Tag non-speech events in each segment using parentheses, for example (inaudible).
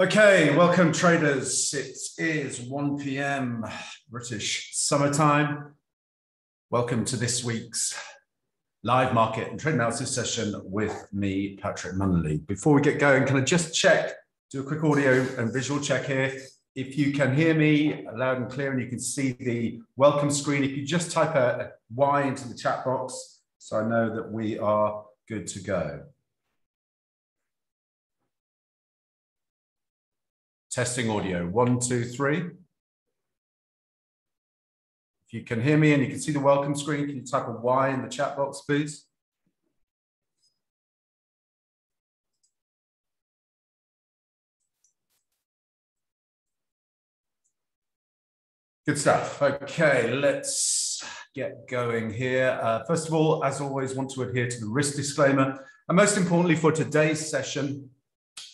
Okay, welcome traders. It is 1 p.m. British summertime. Welcome to this week's live market and trade analysis session with me, Patrick Munnelly. Before we get going, can I just check, do a quick audio and visual check here. If you can hear me loud and clear and you can see the welcome screen, if you just type a Y into the chat box so I know that we are good to go. Testing audio, one, two, three. If you can hear me and you can see the welcome screen, can you type a Y in the chat box, please? Good stuff. Okay, let's get going here. Uh, first of all, as always, want to adhere to the risk disclaimer. And most importantly for today's session,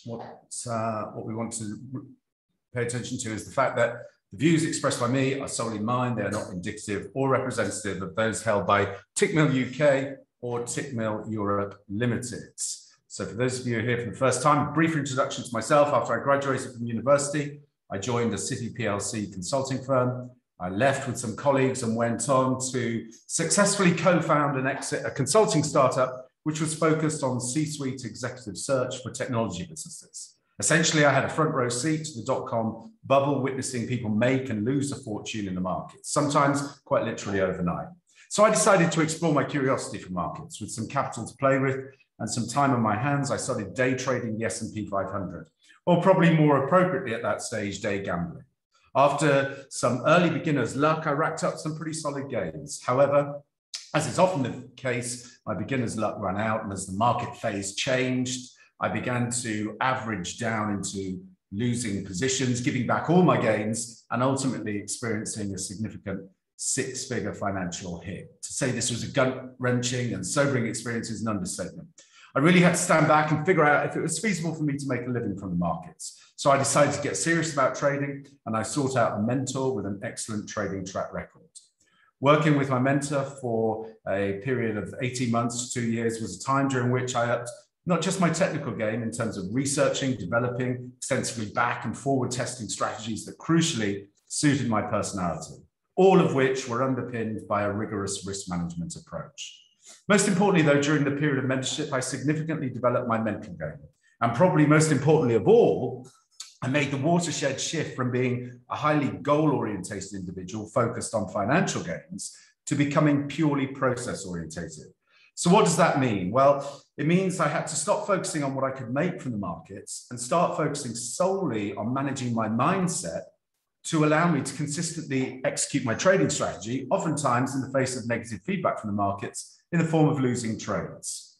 what, uh, what we want to pay attention to is the fact that the views expressed by me are solely mine. They are not indicative or representative of those held by Tickmill UK or Tickmill Europe Limited. So for those of you here for the first time, a brief introduction to myself. After I graduated from university, I joined a City PLC consulting firm. I left with some colleagues and went on to successfully co-found and exit a consulting startup which was focused on C-suite executive search for technology businesses. Essentially, I had a front row seat to the dot-com bubble, witnessing people make and lose a fortune in the market, sometimes quite literally overnight. So I decided to explore my curiosity for markets with some capital to play with and some time on my hands. I started day trading the S&P 500, or probably more appropriately at that stage, day gambling. After some early beginner's luck, I racked up some pretty solid gains. However, as is often the case, my beginner's luck ran out, and as the market phase changed, I began to average down into losing positions, giving back all my gains, and ultimately experiencing a significant six figure financial hit. To say this was a gut wrenching and sobering experience is an understatement. I really had to stand back and figure out if it was feasible for me to make a living from the markets. So I decided to get serious about trading and I sought out a mentor with an excellent trading track record. Working with my mentor for a period of 18 months two years was a time during which I upped not just my technical game in terms of researching, developing, extensively back and forward testing strategies that crucially suited my personality, all of which were underpinned by a rigorous risk management approach. Most importantly, though, during the period of mentorship, I significantly developed my mental game. And probably most importantly of all, I made the watershed shift from being a highly goal orientated individual focused on financial gains to becoming purely process orientated. So, what does that mean? Well, it means I had to stop focusing on what I could make from the markets and start focusing solely on managing my mindset to allow me to consistently execute my trading strategy, oftentimes in the face of negative feedback from the markets in the form of losing trades.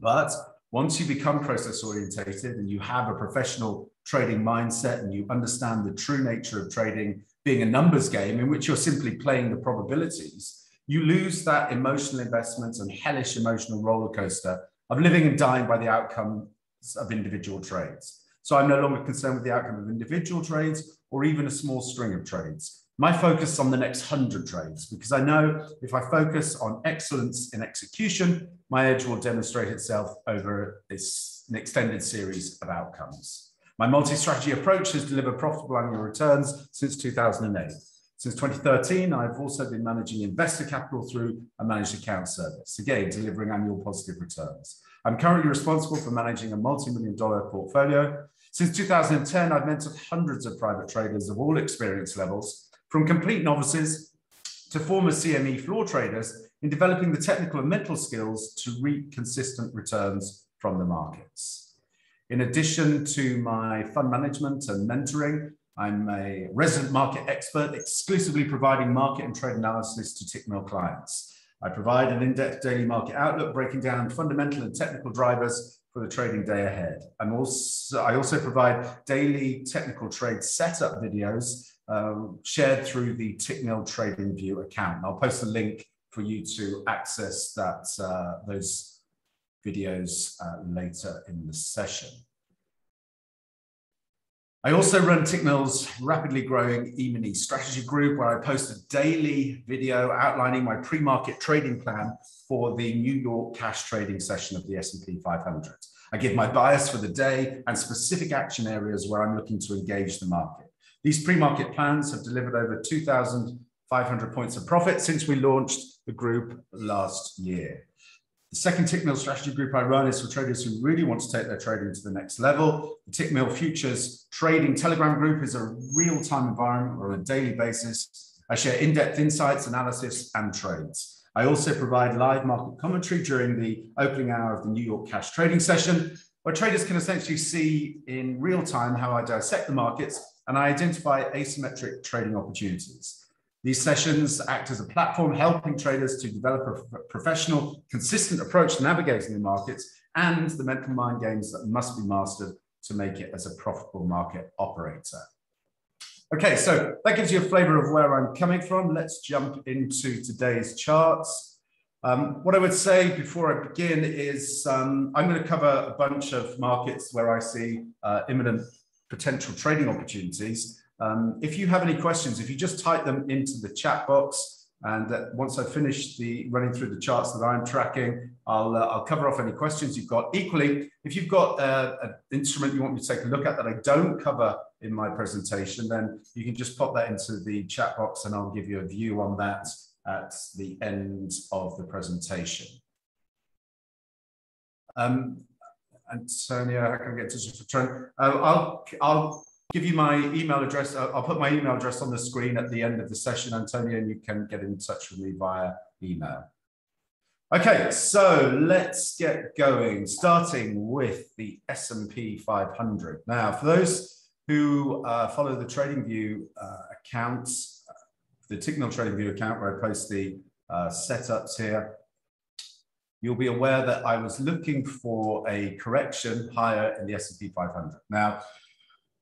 But once you become process orientated and you have a professional trading mindset and you understand the true nature of trading being a numbers game in which you're simply playing the probabilities, you lose that emotional investment and hellish emotional roller coaster of living and dying by the outcomes of individual trades. So I'm no longer concerned with the outcome of individual trades or even a small string of trades. My focus on the next 100 trades because I know if I focus on excellence in execution, my edge will demonstrate itself over this, an extended series of outcomes. My multi-strategy approach has delivered profitable annual returns since 2008. Since 2013, I've also been managing investor capital through a managed account service, again, delivering annual positive returns. I'm currently responsible for managing a multi-million dollar portfolio. Since 2010, I've mentored hundreds of private traders of all experience levels from complete novices to former CME floor traders in developing the technical and mental skills to reap consistent returns from the markets. In addition to my fund management and mentoring, I'm a resident market expert, exclusively providing market and trade analysis to Tickmill clients. I provide an in-depth daily market outlook, breaking down fundamental and technical drivers for the trading day ahead. I'm also, I also provide daily technical trade setup videos um, shared through the Tickmill TradingView account. And I'll post a link for you to access that uh, those videos uh, later in the session. I also run Tickmill's rapidly growing E-mini strategy group where I post a daily video outlining my pre-market trading plan for the New York cash trading session of the S&P 500. I give my bias for the day and specific action areas where I'm looking to engage the market. These pre-market plans have delivered over 2,500 points of profit since we launched the group last year. The second Tickmill strategy group I run is for traders who really want to take their trading to the next level. The Tickmill Futures Trading Telegram group is a real-time environment where on a daily basis, I share in-depth insights, analysis, and trades. I also provide live market commentary during the opening hour of the New York cash trading session, where traders can essentially see in real time how I dissect the markets and I identify asymmetric trading opportunities. These sessions act as a platform helping traders to develop a professional, consistent approach to navigating the markets and the mental mind games that must be mastered to make it as a profitable market operator. Okay, so that gives you a flavor of where I'm coming from. Let's jump into today's charts. Um, what I would say before I begin is um, I'm going to cover a bunch of markets where I see uh, imminent potential trading opportunities. Um, if you have any questions, if you just type them into the chat box, and uh, once I finish the running through the charts that I'm tracking, I'll, uh, I'll cover off any questions you've got. Equally, if you've got uh, an instrument you want me to take a look at that I don't cover in my presentation, then you can just pop that into the chat box and I'll give you a view on that at the end of the presentation. Um, Antonio, how can I get to just uh, I'll, I'll give you my email address. I'll put my email address on the screen at the end of the session, Antonio, and you can get in touch with me via email. Okay, so let's get going, starting with the S&P 500. Now, for those who uh, follow the TradingView uh, accounts, the Tickmill TradingView account where I post the uh, setups here, you'll be aware that I was looking for a correction higher in the S&P 500. Now,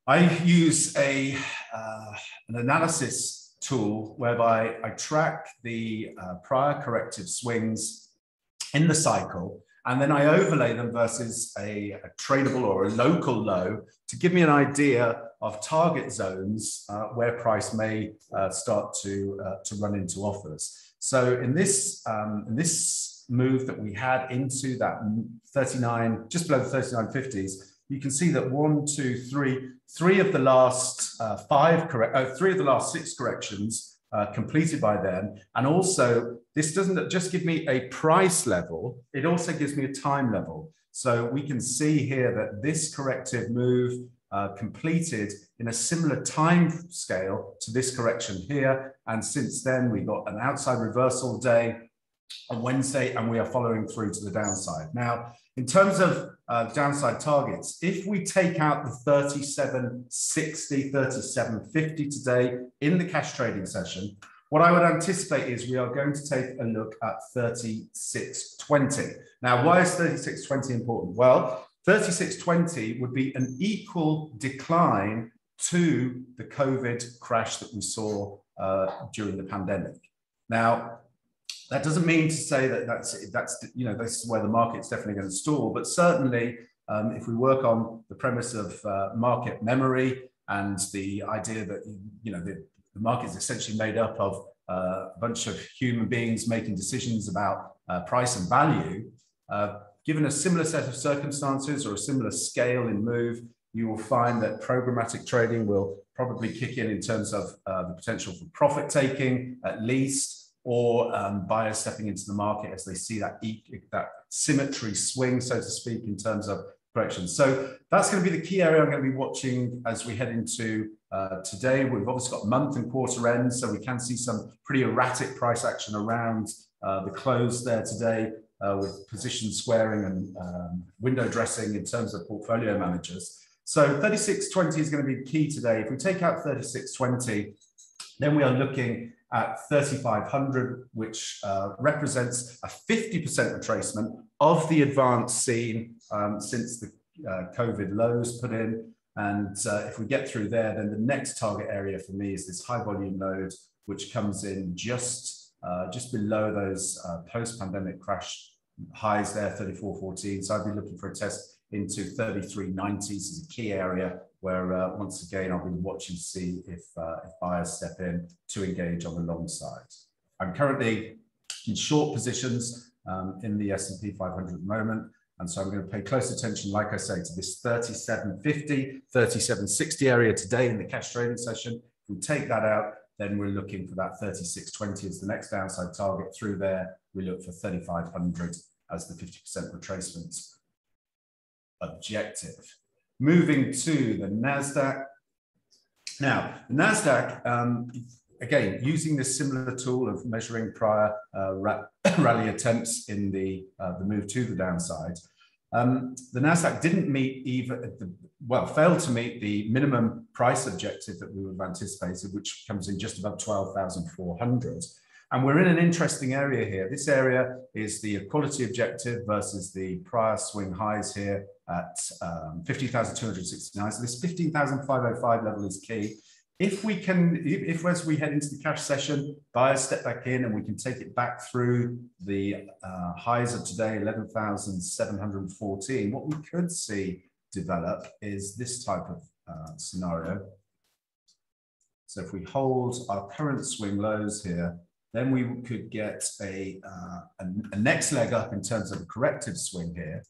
I use a, uh, an analysis tool whereby I track the uh, prior corrective swings in the cycle, and then I overlay them versus a, a tradable or a local low to give me an idea of target zones uh, where price may uh, start to, uh, to run into offers. So in this, um, in this move that we had into that 39, just below the 3950s, you can see that one, two, three, three of the last uh, five correct, uh, three of the last six corrections uh, completed by then. And also, this doesn't just give me a price level, it also gives me a time level. So we can see here that this corrective move uh, completed in a similar time scale to this correction here. And since then, we got an outside reversal day on Wednesday, and we are following through to the downside. Now, in terms of uh, downside targets, if we take out the 3760, 3750 today in the cash trading session, what I would anticipate is we are going to take a look at 3620. Now, why is 3620 important? Well, 3620 would be an equal decline to the COVID crash that we saw uh, during the pandemic. Now, that doesn't mean to say that that's, that's you know, this is where the market's definitely going to stall, but certainly um, if we work on the premise of uh, market memory and the idea that, you know, the, the market is essentially made up of uh, a bunch of human beings making decisions about uh, price and value, uh, given a similar set of circumstances or a similar scale in move, you will find that programmatic trading will probably kick in in terms of uh, the potential for profit taking at least, or um, buyers stepping into the market as they see that, that symmetry swing, so to speak, in terms of correction. So that's going to be the key area I'm going to be watching as we head into uh, today. We've obviously got month and quarter end, so we can see some pretty erratic price action around uh, the close there today uh, with position squaring and um, window dressing in terms of portfolio managers. So 3620 is going to be key today. If we take out 3620, then we are looking at 3,500, which uh, represents a 50% retracement of the advance seen um, since the uh, COVID lows put in. And uh, if we get through there, then the next target area for me is this high volume node, which comes in just, uh, just below those uh, post-pandemic crash highs there, 34.14. So I'd be looking for a test into 3390s is a key area where uh, once again I'll be watching to see if, uh, if buyers step in to engage on the long side. I'm currently in short positions um, in the S&P 500 at the moment. And so I'm going to pay close attention, like I say, to this 3750, 3760 area today in the cash trading session. If we take that out, then we're looking for that 3620 as the next downside target. Through there, we look for 3500 as the 50% retracement objective. Moving to the NASDAQ. Now, the NASDAQ, um, again, using this similar tool of measuring prior uh, ra (coughs) rally attempts in the, uh, the move to the downside, um, the Nasdaq didn't meet even well, failed to meet the minimum price objective that we would have anticipated, which comes in just above 12,400. And we're in an interesting area here. This area is the equality objective versus the prior swing highs here at um, 15,269. So this 15,505 level is key. If we can, if as we head into the cash session, buyers step back in and we can take it back through the uh, highs of today, 11,714, what we could see develop is this type of uh, scenario. So if we hold our current swing lows here, then we could get a, uh, a, a, next leg up in terms of a corrective swing here,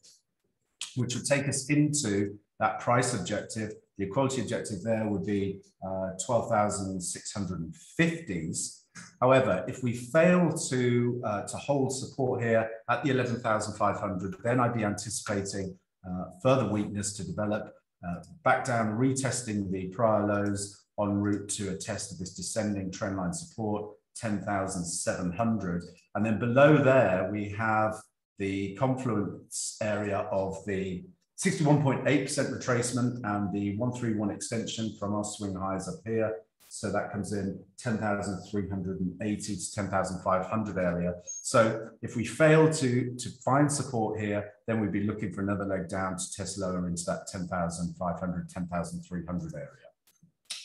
which would take us into that price objective the equality objective there would be uh, 12,650s. However, if we fail to, uh, to hold support here at the 11,500, then I'd be anticipating uh, further weakness to develop, uh, back down, retesting the prior lows en route to a test of this descending trendline support, 10,700. And then below there, we have the confluence area of the 61.8% retracement and the 131 extension from our swing highs up here. So that comes in 10,380 to 10,500 area. So if we fail to, to find support here, then we'd be looking for another leg down to test lower into that 10,500, 10,300 area.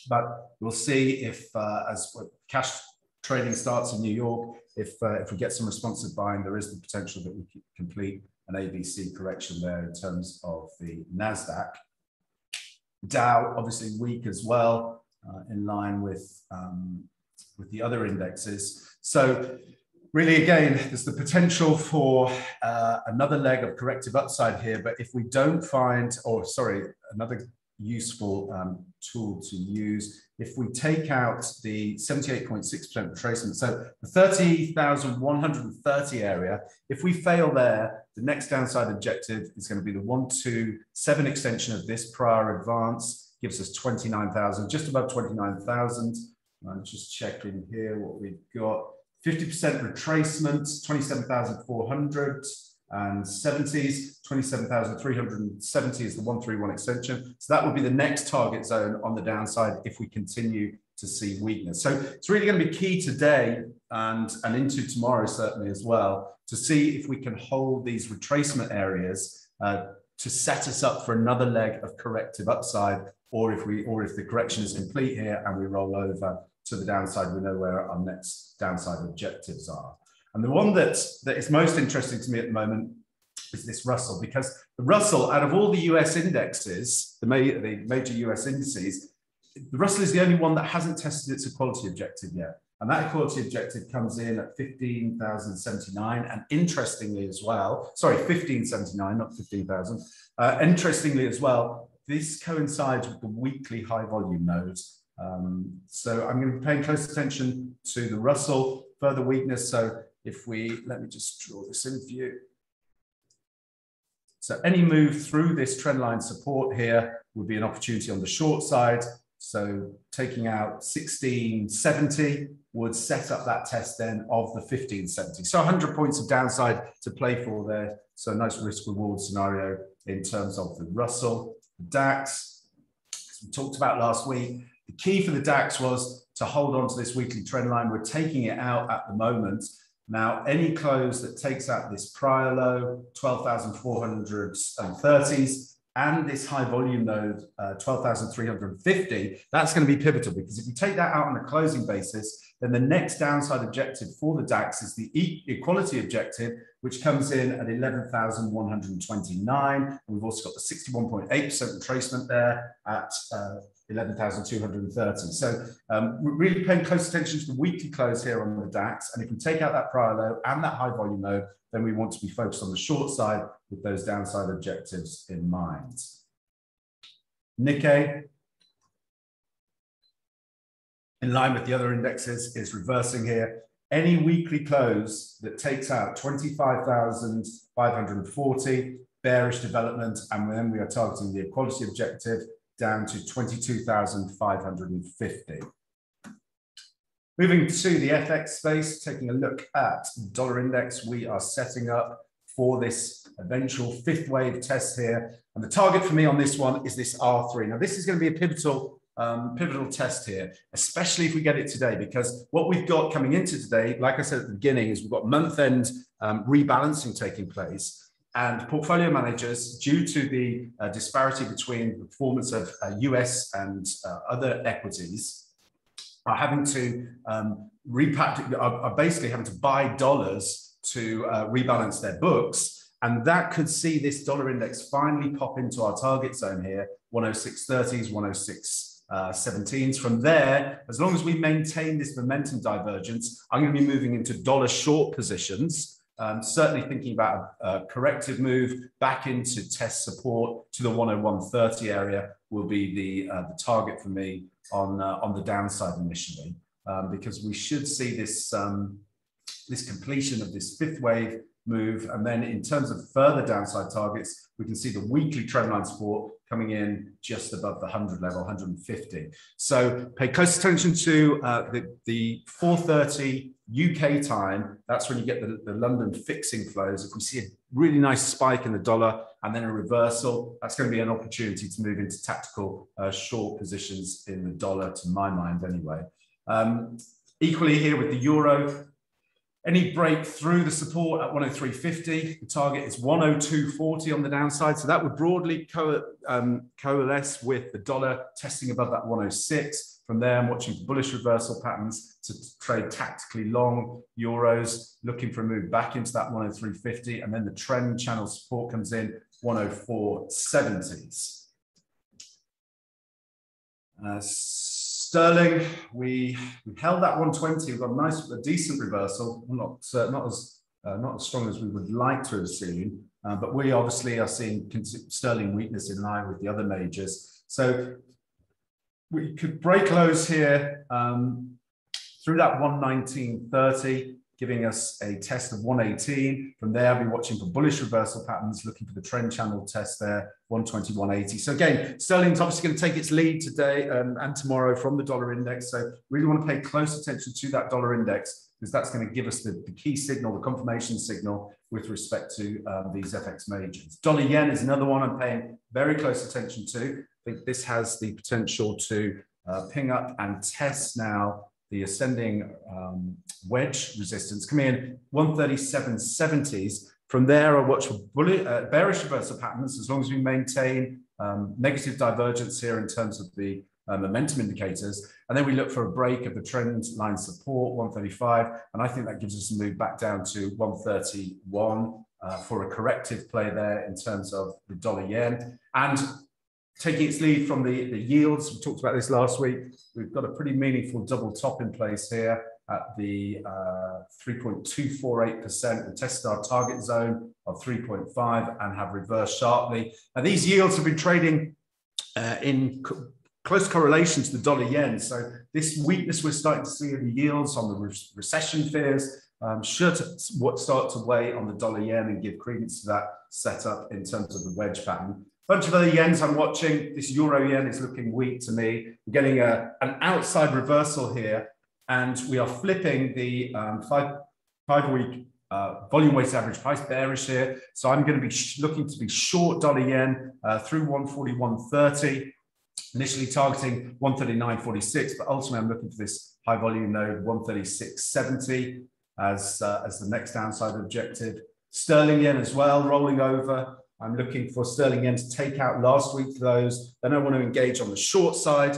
But we'll see if uh, as cash trading starts in New York, if, uh, if we get some responsive buying, there is the potential that we complete an ABC correction there in terms of the NASDAQ. Dow, obviously weak as well, uh, in line with, um, with the other indexes. So really, again, there's the potential for uh, another leg of corrective upside here, but if we don't find, or sorry, another useful um, tool to use. If we take out the 78.6% retracement, so the 30,130 area, if we fail there, the next downside objective is going to be the 127 extension of this prior advance, gives us 29,000, just above 29,000. I'm just checking here what we've got. 50% retracement, 27,400 and 70s, 27,370 is the 131 extension. So that would be the next target zone on the downside if we continue to see weakness. So it's really going to be key today and, and into tomorrow certainly as well to see if we can hold these retracement areas uh, to set us up for another leg of corrective upside or if we or if the correction is complete here and we roll over to the downside, we know where our next downside objectives are. And the one that, that is most interesting to me at the moment is this Russell, because the Russell, out of all the US indexes, the, ma the major US indices, the Russell is the only one that hasn't tested its equality objective yet. And that equality objective comes in at 15,079. And interestingly as well, sorry, 1579, not 15,000. Uh, interestingly as well, this coincides with the weekly high volume node. Um, so I'm going to be paying close attention to the Russell, further weakness. So if we, let me just draw this in view. So any move through this trend line support here would be an opportunity on the short side. So taking out 1670 would set up that test then of the 1570. So 100 points of downside to play for there. So a nice risk reward scenario in terms of the Russell. The DAX, as we talked about last week, the key for the DAX was to hold on to this weekly trend line. We're taking it out at the moment now, any close that takes out this prior low, 12,430s, and this high volume node, uh, 12,350, that's going to be pivotal because if you take that out on a closing basis, then the next downside objective for the DAX is the equality objective, which comes in at 11,129. We've also got the 61.8% retracement there at uh, 11,230. So um, really paying close attention to the weekly close here on the DAX. And if we take out that prior low and that high volume low, then we want to be focused on the short side with those downside objectives in mind. Nikkei, in line with the other indexes, is reversing here. Any weekly close that takes out 25,540, bearish development, and then we are targeting the equality objective down to 22,550. Moving to the FX space, taking a look at dollar index, we are setting up for this eventual fifth wave test here. And the target for me on this one is this R3. Now, this is going to be a pivotal um, pivotal test here, especially if we get it today, because what we've got coming into today, like I said at the beginning, is we've got month end um, rebalancing taking place. And portfolio managers, due to the uh, disparity between the performance of uh, US and uh, other equities, are having to um, are, are, basically having to buy dollars to uh, rebalance their books. And that could see this dollar index finally pop into our target zone here 106.30s, 106.17s. uh, From there, as long as we maintain this momentum divergence, I'm going to be moving into dollar short positions um, certainly thinking about a, a, corrective move back into test support to the 101.30 area will be the, uh, the target for me on, uh, on the downside initially, um, because we should see this, um, this completion of this fifth wave move. And then in terms of further downside targets, we can see the weekly trendline support coming in just above the 100 level, 150. So pay close attention to uh, the, the 430 UK time. That's when you get the, the London fixing flows. If we see a really nice spike in the dollar and then a reversal, that's going to be an opportunity to move into tactical uh, short positions in the dollar, to my mind anyway. Um, equally here with the euro, any break through the support at 103.50, the target is 102.40 on the downside. So that would broadly co um, coalesce with the dollar testing above that 106. From there, I'm watching bullish reversal patterns to trade tactically long euros, looking for a move back into that 103.50. And then the trend channel support comes in 104.70s. Uh, Sterling, we, we held that 120. We've got a nice, a decent reversal. Not uh, not as uh, not as strong as we would like to have seen, uh, but we obviously are seeing sterling weakness in line with the other majors. So we could break lows here um, through that 119.30 giving us a test of 118. From there, I'll be watching for bullish reversal patterns, looking for the trend channel test there, 120, 180. So again, sterling's obviously going to take its lead today um, and tomorrow from the dollar index. So really want to pay close attention to that dollar index because that's going to give us the, the key signal, the confirmation signal with respect to um, these FX majors. Dollar yen is another one I'm paying very close attention to. I think this has the potential to uh, ping up and test now the ascending um, wedge resistance coming in 137.70s. From there, I watch for bullet, uh, bearish reversal patterns as long as we maintain um, negative divergence here in terms of the uh, momentum indicators. And then we look for a break of the trend line support, 135. And I think that gives us a move back down to 131 uh, for a corrective play there in terms of the dollar yen. And taking its lead from the, the yields, we talked about this last week, we've got a pretty meaningful double top in place here at the uh, 3.248%. We tested our target zone of 3.5 and have reversed sharply. And these yields have been trading uh, in close correlation to the dollar yen. So this weakness we're starting to see in the yields on the re recession fears um, should start to weigh on the dollar yen and give credence to that setup in terms of the wedge pattern bunch of other yens I'm watching. This euro yen is looking weak to me. We're getting a, an outside reversal here, and we are flipping the um, five, five week uh, volume weighted average price bearish here. So I'm going to be looking to be short dollar yen uh, through 141.30, initially targeting 139.46, but ultimately I'm looking for this high volume node 136.70 as, uh, as the next downside objective. Sterling yen as well, rolling over. I'm looking for sterling yen to take out last week lows. Then I want to engage on the short side,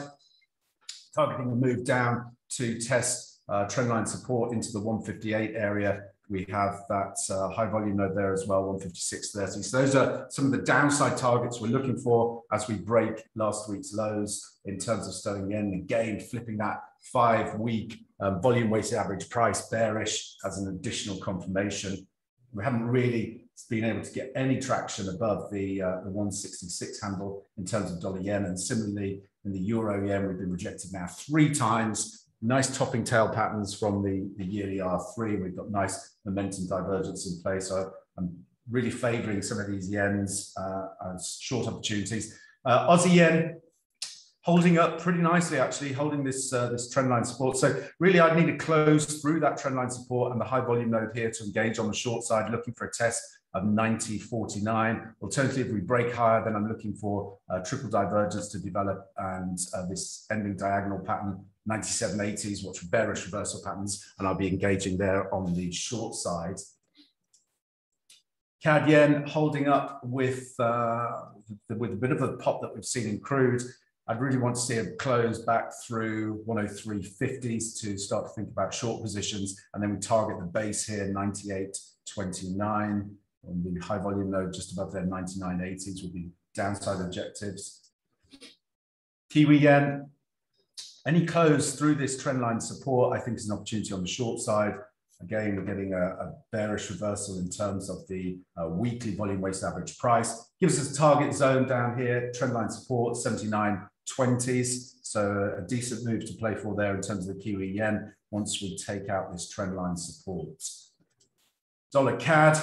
targeting a move down to test uh, trendline support into the 158 area. We have that uh, high volume node there as well, 156.30. So those are some of the downside targets we're looking for as we break last week's lows in terms of sterling yen. Again, flipping that five week um, volume weighted average price bearish as an additional confirmation. We haven't really been able to get any traction above the, uh, the 166 handle in terms of dollar yen. And similarly, in the euro yen, we've been rejected now three times nice topping tail patterns from the, the yearly R3. We've got nice momentum divergence in place. So I'm really favoring some of these yens uh, as short opportunities. Uh, Aussie yen holding up pretty nicely, actually, holding this, uh, this trend line support. So really I'd need to close through that trend line support and the high volume node here to engage on the short side, looking for a test of 90.49. Alternatively, if we break higher, then I'm looking for uh, triple divergence to develop and uh, this ending diagonal pattern 9780s, which bearish reversal patterns, and I'll be engaging there on the short side. CAD yen holding up with, uh, with a bit of a pop that we've seen in crude. I'd really want to see a close back through 103.50s to start to think about short positions. And then we target the base here, 98.29 on the high volume node just above there, 99.80s will be downside objectives. Kiwi yen any close through this trend line support, I think is an opportunity on the short side. Again, we're getting a, a bearish reversal in terms of the uh, weekly volume weighted average price. Gives us a target zone down here, trend line support, 79.20s. So a decent move to play for there in terms of the Kiwi yen once we take out this trend line support. Dollar CAD,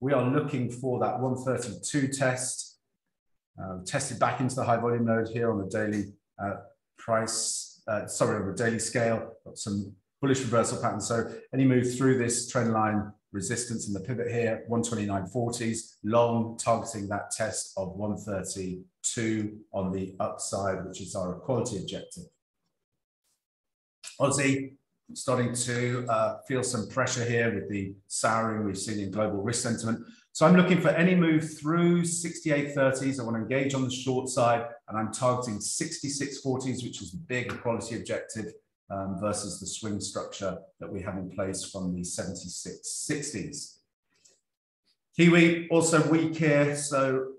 we are looking for that 132 test. Uh, tested back into the high volume node here on the daily uh, price, uh, sorry, on the daily scale, got some bullish reversal pattern. So any move through this trend line resistance in the pivot here, 129.40s, long targeting that test of 132 on the upside, which is our quality objective. Aussie starting to uh, feel some pressure here with the souring we've seen in global risk sentiment. So I'm looking for any move through 68.30s. I want to engage on the short side and I'm targeting 66.40s, which is the big quality objective um, versus the swing structure that we have in place from the 76.60s. Kiwi also weak here. So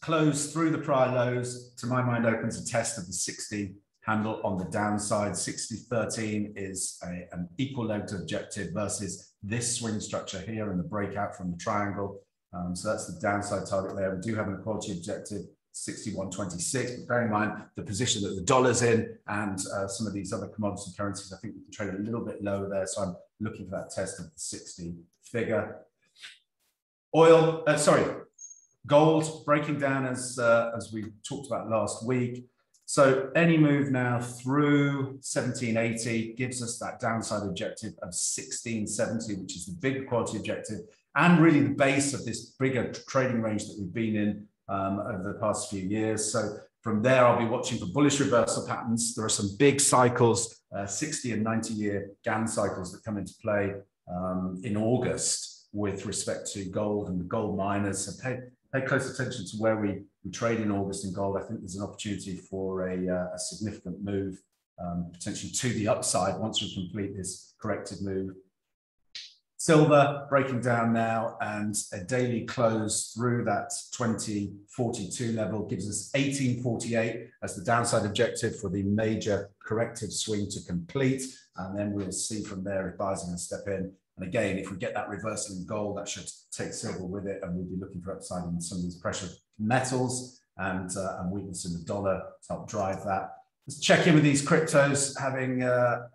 close through the prior lows, to my mind, opens a test of the 60 handle on the downside. 60-13 is a, an equal length objective versus this swing structure here and the breakout from the triangle. Um, so that's the downside target there. We do have an equality objective 61.26, but bear in mind the position that the dollar's in and uh, some of these other commodity currencies, I think we can trade a little bit lower there. So I'm looking for that test of the 60 figure. Oil, uh, sorry, gold breaking down as, uh, as we talked about last week. So any move now through 1780 gives us that downside objective of 1670, which is the big quality objective and really the base of this bigger trading range that we've been in um, over the past few years. So from there, I'll be watching for bullish reversal patterns. There are some big cycles, uh, 60 and 90 year Gann cycles that come into play um, in August with respect to gold and the gold miners. Pay close attention to where we, we trade in August in gold. I think there's an opportunity for a, uh, a significant move, um, potentially to the upside once we complete this corrective move. Silver breaking down now and a daily close through that 2042 level gives us 1848 as the downside objective for the major corrective swing to complete. And then we'll see from there if buyers are going to step in and again, if we get that reversal in gold, that should take silver with it, and we'll be looking for upside in some of these precious metals and, uh, and weakness in the dollar to help drive that. Let's check in with these cryptos having uh,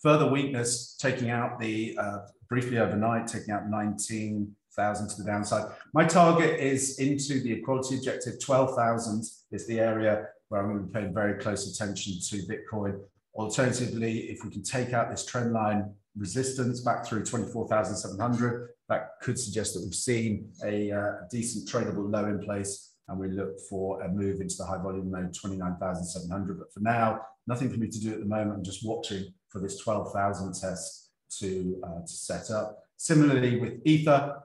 further weakness, taking out the uh, briefly overnight, taking out 19,000 to the downside. My target is into the equality objective. 12,000 is the area where I'm going to be paying very close attention to Bitcoin. Alternatively, if we can take out this trend line resistance back through 24,700. That could suggest that we've seen a uh, decent tradable low in place and we look for a move into the high volume node 29,700. But for now, nothing for me to do at the moment. I'm just watching for this 12,000 test to, uh, to set up. Similarly with Ether,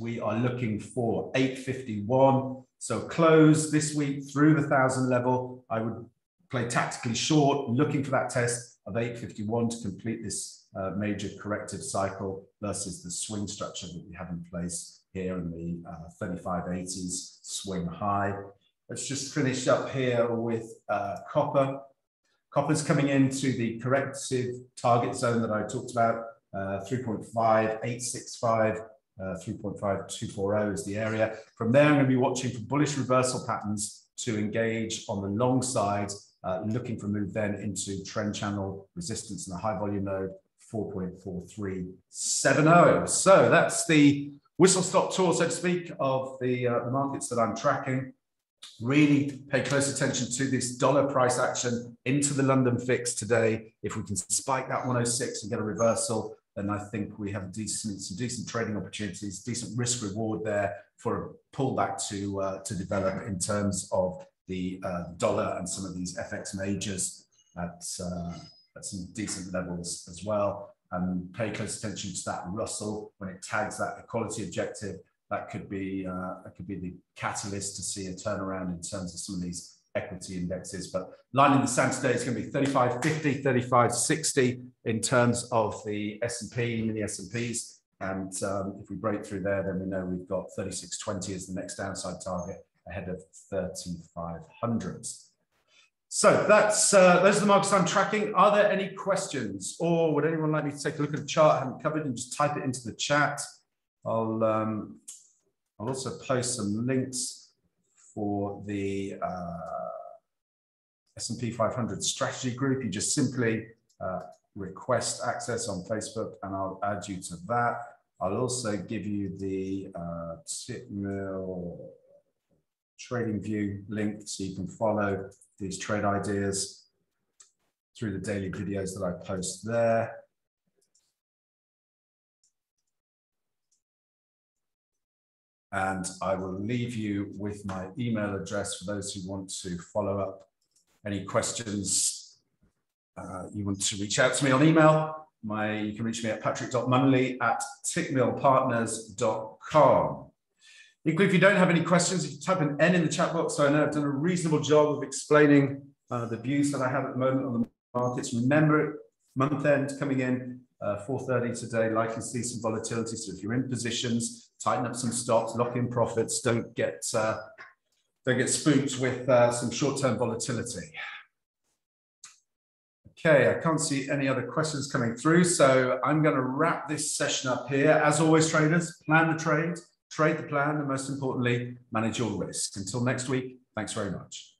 we are looking for 851. So close this week through the thousand level. I would play tactically short, looking for that test of 851 to complete this uh, major corrective cycle versus the swing structure that we have in place here in the uh, 3580s swing high. Let's just finish up here with uh, copper. Copper's coming into the corrective target zone that I talked about, uh, 3.5865, uh, 3.5240 is the area. From there, I'm going to be watching for bullish reversal patterns to engage on the long side, uh, looking for a move then into trend channel resistance in the high volume node 4.4370. So that's the whistle stop tour, so to speak, of the, uh, markets that I'm tracking. Really pay close attention to this dollar price action into the London fix today. If we can spike that 106 and get a reversal, then I think we have decent, some decent trading opportunities, decent risk reward there for a pullback to uh, to develop in terms of the uh, dollar and some of these FX majors at, uh, at some decent levels as well. And pay close attention to that Russell when it tags that equality objective. That could be uh, that could be the catalyst to see a turnaround in terms of some of these equity indexes. But line in the sand today is going to be 3550, 3560 in terms of the S&P, mini S&Ps. And um, if we break through there, then we know we've got 3620 as the next downside target ahead of 3500. So that's uh, those are the markets I'm tracking. Are there any questions, or would anyone like me to take a look at the chart I haven't covered and just type it into the chat? I'll um, I'll also post some links for the uh, S&P 500 strategy group. You just simply uh, request access on Facebook and I'll add you to that. I'll also give you the uh, Tickmill trading view link so you can follow these trade ideas through the daily videos that I post there. And I will leave you with my email address for those who want to follow up any questions. Uh, you want to reach out to me on email. My, you can reach me at patrick.munnelly at tickmillpartners.com. Equally, if you don't have any questions, you type an N in the chat box. So I know I've done a reasonable job of explaining uh, the views that I have at the moment on the markets. Remember, month end coming in, uh, 4.30 today, likely see some volatility. So if you're in positions, tighten up some stops, lock in profits, don't get, uh, don't get spooked with uh, some short-term volatility. Okay, I can't see any other questions coming through. So I'm going to wrap this session up here. As always, traders, plan the trade trade the plan, and most importantly, manage your risk. Until next week, thanks very much.